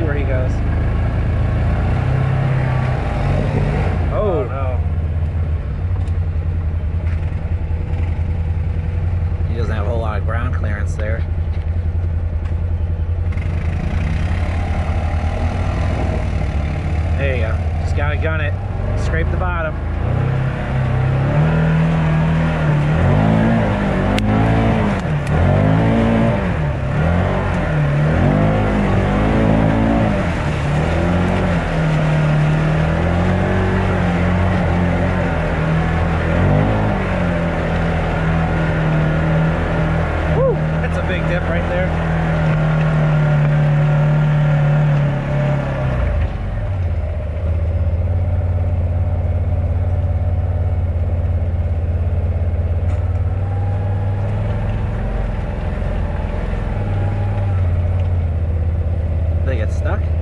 see where he goes. Oh, oh no. He doesn't have a whole lot of ground clearance there. There you go. Just gotta gun it. Scrape the bottom. Dip right there. They get stuck?